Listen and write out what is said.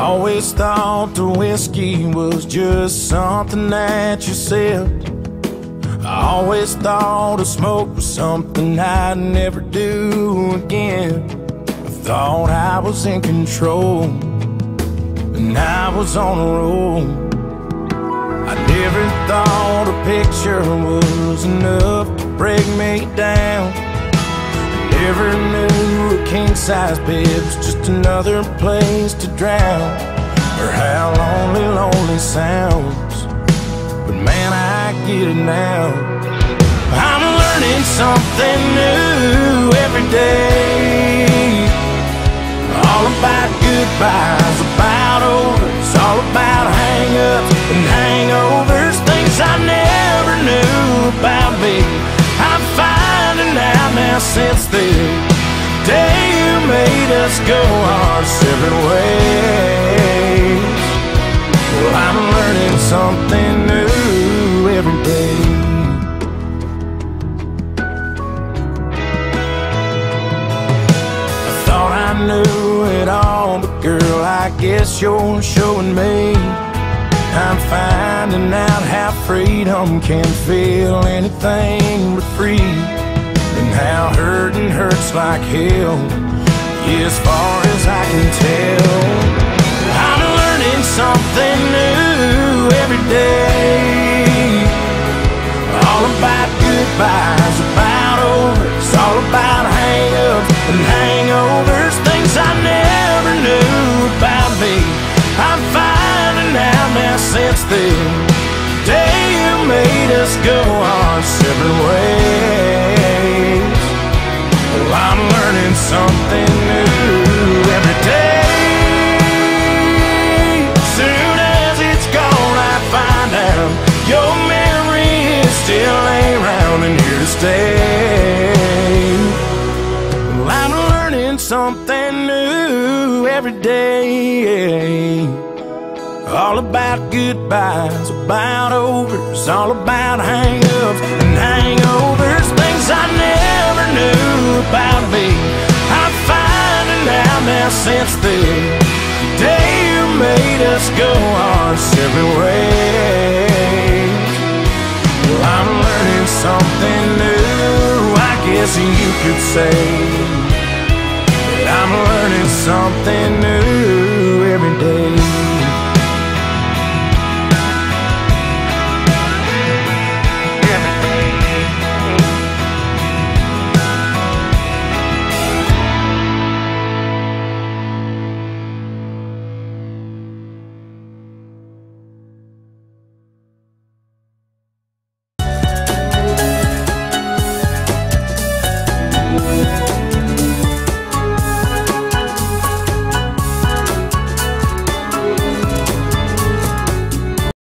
always thought the whiskey was just something that you sipped. I always thought a smoke was something I'd never do again. I thought I was in control, and I was on a roll. I never thought a picture was enough to break me down. Never knew king size bib's just another place to drown, or how lonely, lonely sounds. But man, I get it now. I'm learning something new every day. All about goodbyes, about overs, all about hang-ups and hangovers, things I never knew about me. I'm finding out now since the day us go our separate ways. Well, I'm learning something new every day. I thought I knew it all, but girl, I guess you're showing me. I'm finding out how freedom can feel anything but free. And how hurting hurts like hell, as far as I can tell. I'm learning something new every day. All about goodbyes, about overs, all about hang-ups and hangovers, things I never knew about me. I'm finding out now since the something new every day. All about goodbyes, about overs, all about hang-ups and hangovers, things I never knew about me. I'm finding out now since the day you made us go our separate ways. Well, I'm learning something new, I guess you could say. I'm learning something new every